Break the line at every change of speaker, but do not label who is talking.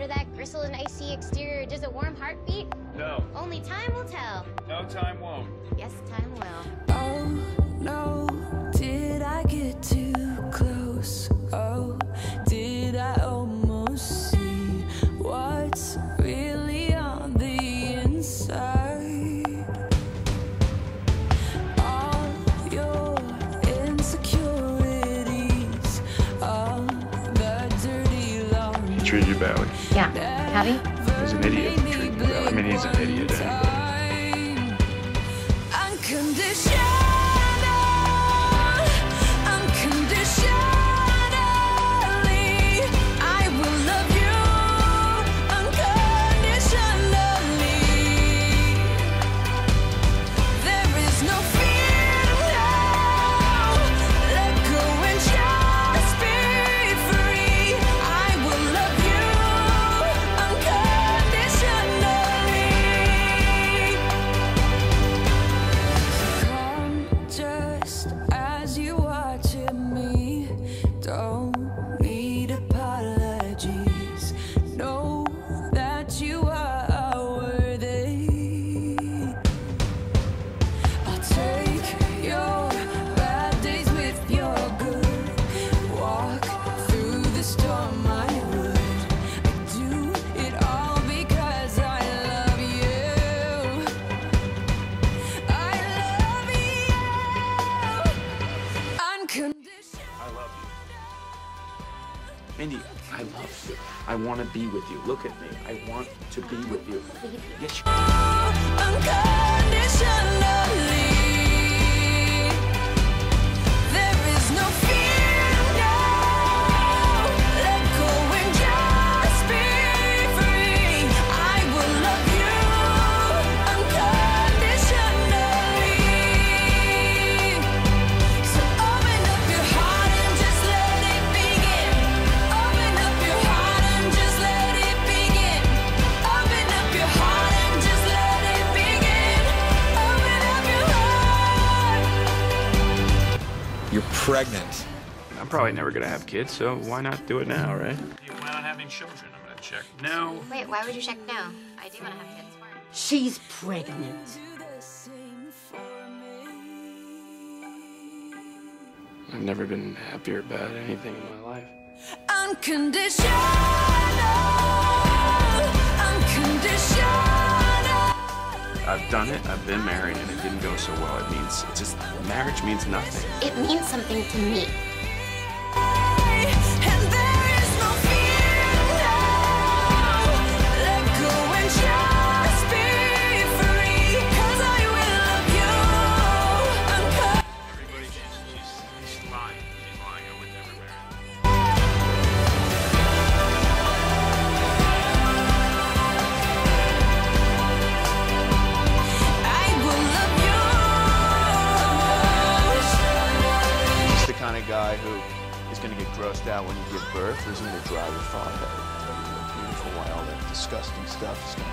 Under that gristle and icy exterior, does a warm heart beat?
No.
Only time will tell.
No time won't.
Yes, time will.
Treated you badly.
Yeah. Howdy?
He's an idiot. He treated you badly. I mean, he's an idiot anyway.
Don't need apologies. Know that you are worthy. I'll take your bad days with your good. Walk through the storm, I would. I do it all because I love you. I love you unconditionally.
I. Mindy, I love you. I want to be with you. Look at me. I want to be with you. Yes, you
pregnant.
I'm probably never gonna have kids, so why not do it now, right? You plan on having children? I'm gonna check. No.
Wait, why would you check now? I do want to have kids.
She's pregnant.
I've never been happier about anything in my life.
Unconditional, unconditional.
I've done it. I've been married, and it didn't go so well. It means just marriage means nothing.
It means something to me.
grossed out when you give birth is going to dry your father. Beautiful why all that disgusting stuff is going